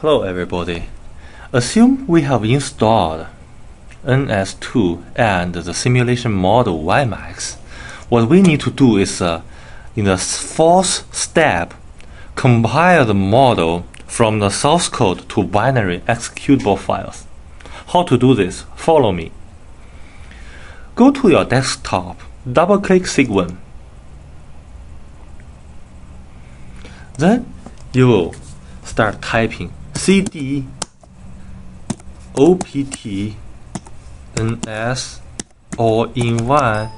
Hello everybody. Assume we have installed NS2 and the simulation model WiMAX. What we need to do is uh, in the fourth step compile the model from the source code to binary executable files. How to do this? Follow me. Go to your desktop, double click Cygwin. Then you will start typing cd opt ns all in one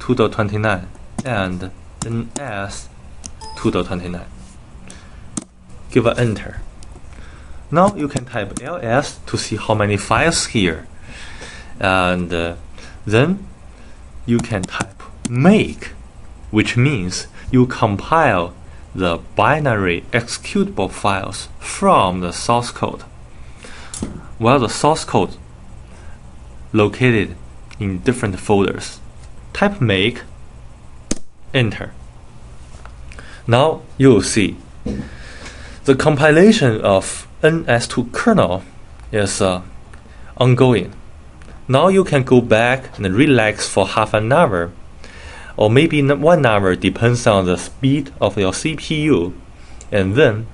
to the 29 and ns to the 29. give a enter now you can type ls to see how many files here and uh, then you can type make which means you compile the binary executable files from the source code, while the source code located in different folders. Type make, enter. Now you will see the compilation of NS2 kernel is uh, ongoing. Now you can go back and relax for half an hour or maybe one hour depends on the speed of your CPU and then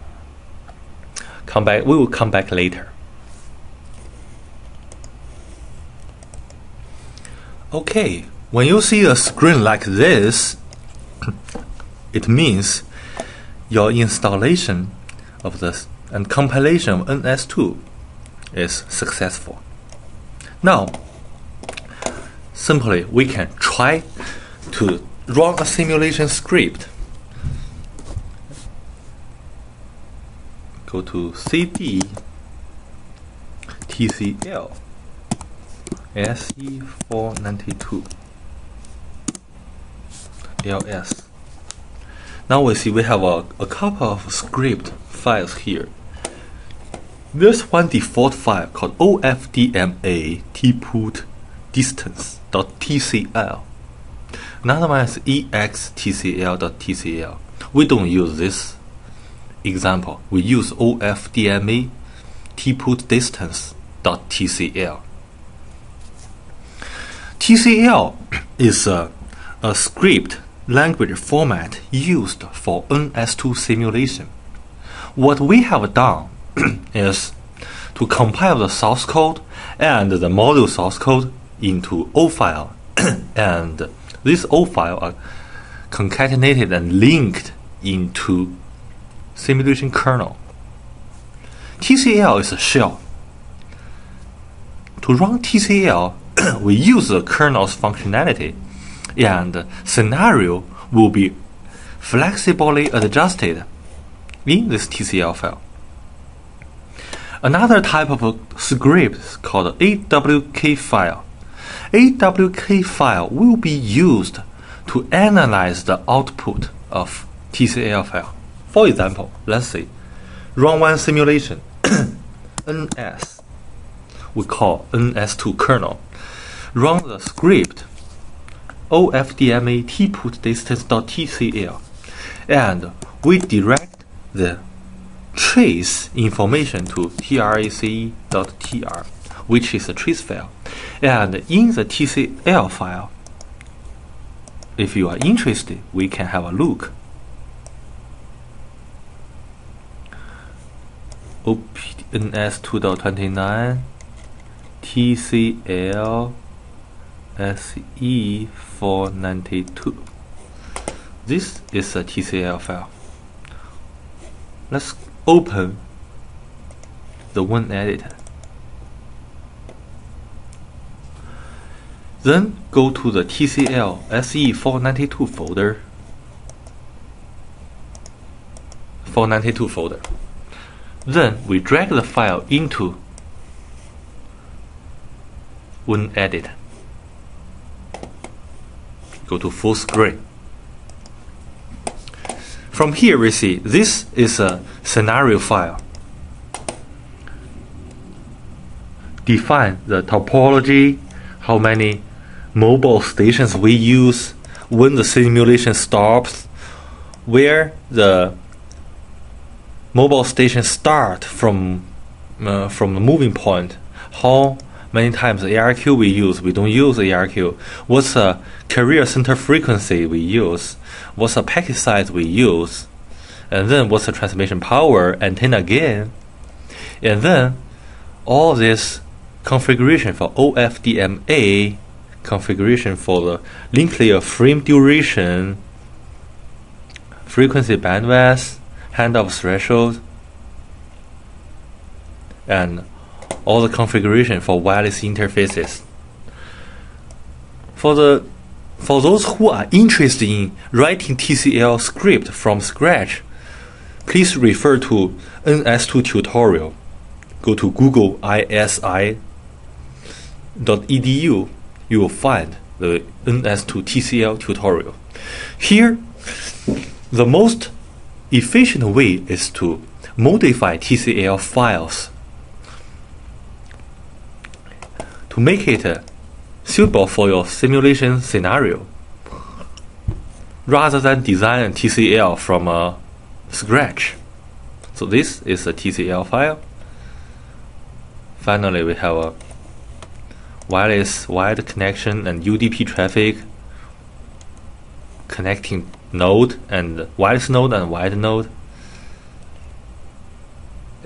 come back we will come back later. Okay when you see a screen like this it means your installation of this and compilation of NS2 is successful. Now simply we can try to run a simulation script, go to cd tcl se492 ls. Now we see we have a, a couple of script files here. There's one default file called ofdma tput distance.tcl Another one is extcl.tcl. We don't use this example. We use ofdma tput distance.tcl. TCL is a, a script language format used for NS2 simulation. What we have done is to compile the source code and the module source code into O file and these O files are concatenated and linked into simulation kernel. TCL is a shell. To run TCL, we use the kernel's functionality, and scenario will be flexibly adjusted in this TCL file. Another type of script is called AWK file AWK file will be used to analyze the output of TCL file. For example, let's say run one simulation NS we call NS2 kernel. Run the script ofdma tput distance.tcl and we direct the trace information to trace.tr which is a trace file. And in the TCL file, if you are interested, we can have a look. OPNS 2.29 TCL SE 492. This is a TCL file. Let's open the Win editor. Then go to the TCL SE492 folder. 492 folder. Then we drag the file into WinEdit. Go to full screen. From here we see this is a scenario file. Define the topology, how many mobile stations we use when the simulation stops, where the mobile station start from uh, from the moving point? How many times ARQ we use? We don't use ARQ. What's the carrier center frequency we use? What's the packet size we use? And then what's the transmission power antenna gain? And then all this configuration for OFDMA, configuration for the link layer frame duration, frequency bandwidth, handoff threshold, and all the configuration for wireless interfaces. For the for those who are interested in writing TCL script from scratch, please refer to NS2 tutorial. Go to Google ISI edu, you will find the NS2 TCL tutorial. Here, the most efficient way is to modify TCL files to make it uh, suitable for your simulation scenario rather than design a TCL from uh, scratch. So this is a TCL file. Finally, we have a wireless wired connection and UDP traffic connecting node and wireless node and wired node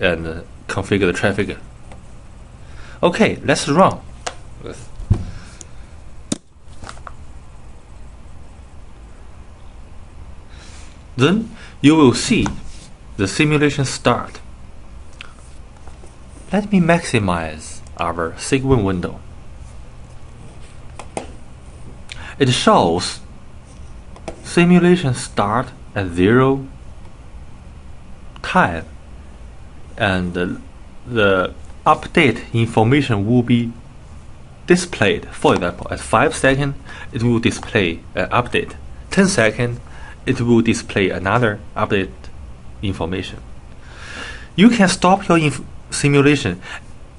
and uh, configure the traffic. Okay, let's run. Then you will see the simulation start. Let me maximize our Cygwin window. It shows simulation start at zero time and the, the update information will be displayed. For example, at 5 seconds, it will display an update. 10 seconds, it will display another update information. You can stop your simulation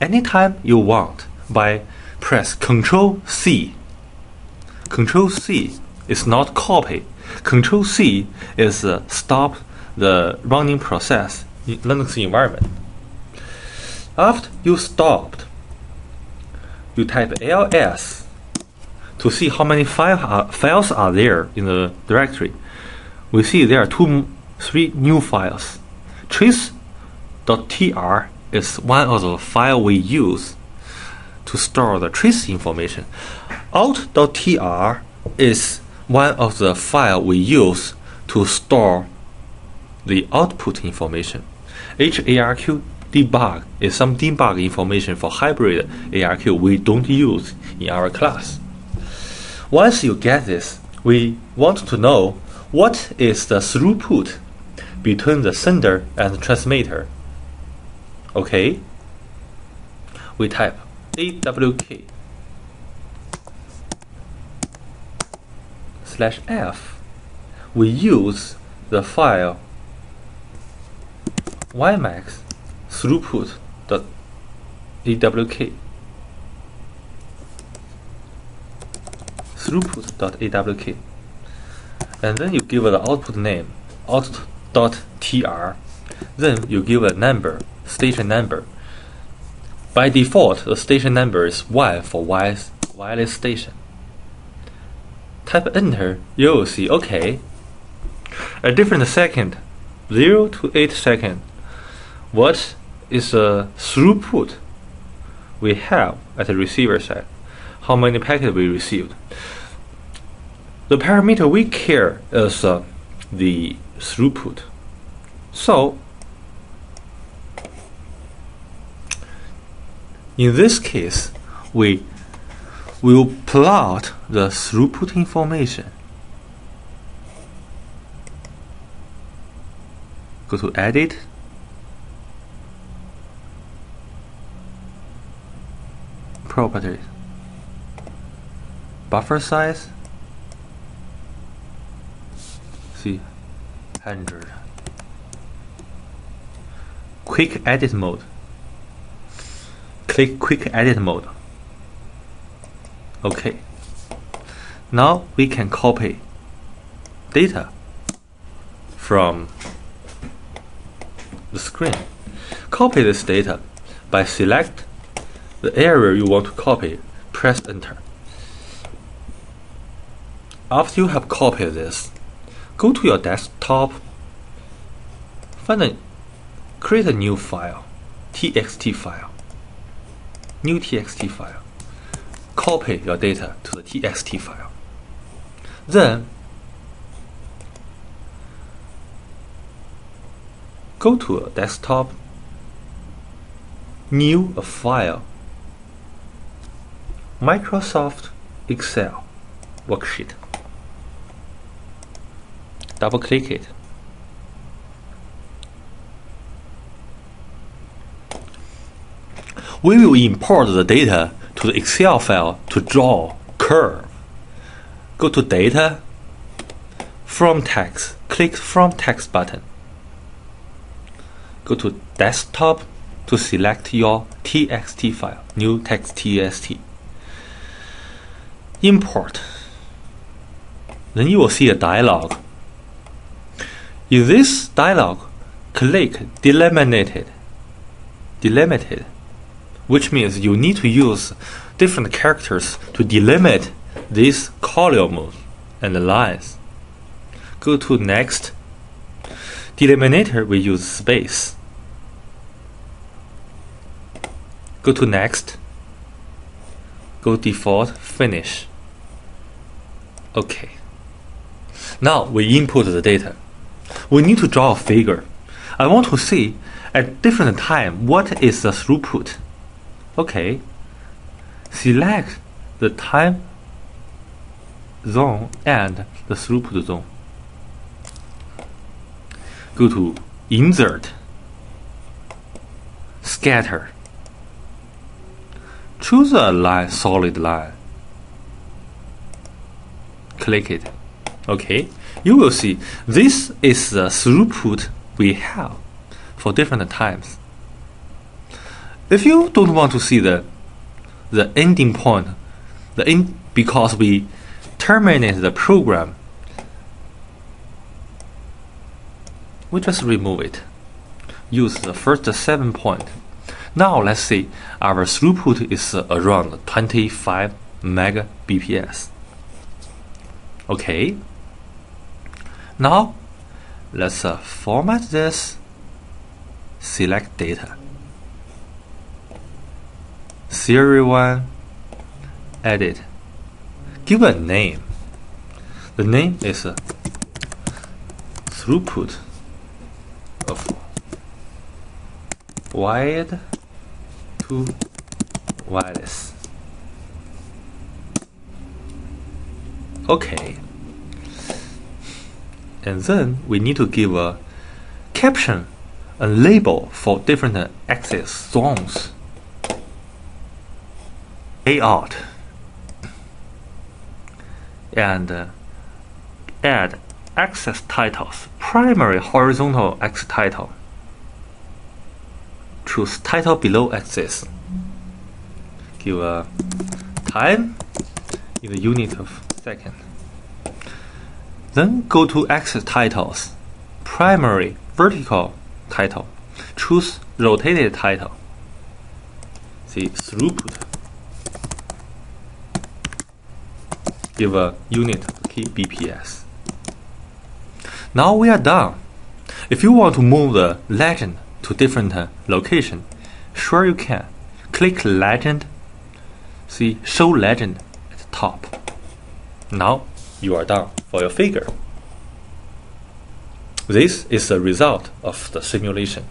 anytime you want by press Control C Control C is not copy. Control C is uh, stop the running process in Linux environment. After you stopped, you type ls to see how many file are, files are there in the directory. We see there are two, three new files. Trace.tr is one of the file we use to store the trace information. Out.tr is one of the file we use to store the output information. HARQ debug is some debug information for hybrid ARQ we don't use in our class. Once you get this, we want to know what is the throughput between the sender and the transmitter. Okay, we type awk slash f, we use the file wimax throughput dot awk throughput dot awk and then you give the output name out dot tr then you give a number station number by default, the station number is 1 for wireless, station. Type enter, you will see OK. A different second, 0 to 8 second. What is the throughput we have at the receiver side? How many packets we received? The parameter we care is uh, the throughput. So In this case, we will plot the throughput information. Go to Edit. Properties. Buffer size. See, 100. Quick edit mode click quick edit mode. Okay. Now we can copy data from the screen. Copy this data by select the area you want to copy, press enter. After you have copied this, go to your desktop, find a, create a new file, txt file, new txt file. Copy your data to the txt file. Then go to a desktop, new a file, Microsoft Excel worksheet. Double click it. We will import the data to the Excel file to draw curve. Go to Data, From Text, click From Text button. Go to Desktop to select your TXT file, new text TXT. Import. Then you will see a dialog. In this dialog, click Delimited. Delimited, which means you need to use different characters to delimit these columns and the lines. Go to Next. Delimiter, we use space. Go to Next. Go Default, Finish. OK. Now we input the data. We need to draw a figure. I want to see at different time what is the throughput. OK. Select the time zone and the throughput zone. Go to Insert, Scatter. Choose a line, solid line. Click it. Okay, you will see this is the throughput we have for different times. If you don't want to see the the ending point, the in because we terminate the program, we just remove it. Use the first seven point. Now let's see our throughput is around 25 megabps. Okay. Now let's uh, format this. Select data. Serial 1 edit give a name. The name is throughput of wired to wireless. Okay. And then we need to give a caption, a label for different axis zones. Layout and uh, add axis titles, primary horizontal x title. Choose title below axis. Give a time in the unit of second. Then go to axis titles, primary vertical title. Choose rotated title. See throughput give a unit key BPS. Now we are done. If you want to move the legend to different uh, location, sure you can. Click legend. See show legend at the top. Now you are done for your figure. This is the result of the simulation.